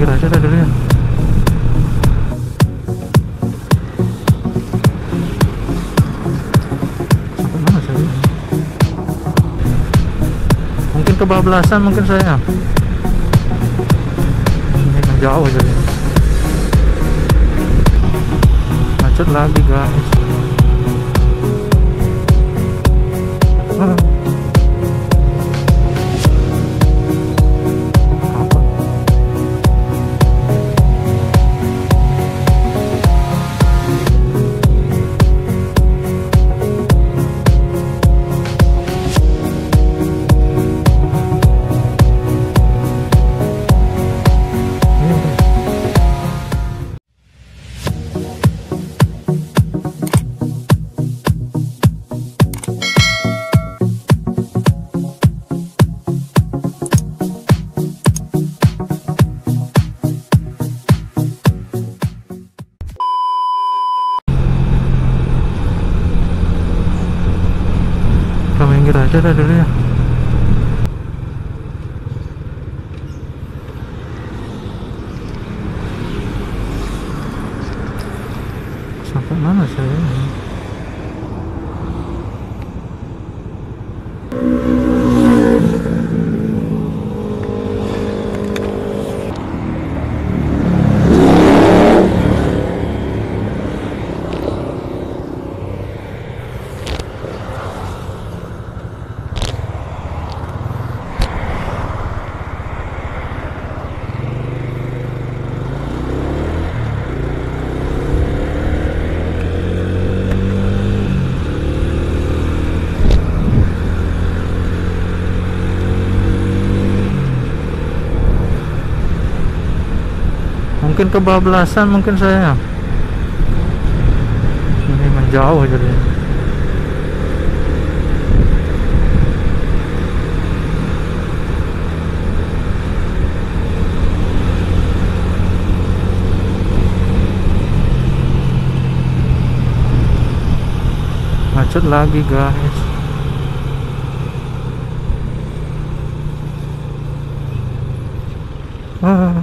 minggir aja dah dulu ya. Mana saya mungkin kebablasan mungkin saya. Ini kan jauh jadi macet lagi guys dah dulu ya Sampai mana saya Mungkin kebablasan mungkin saya. Ini menjauh jadi. Macet lagi guys. Ah.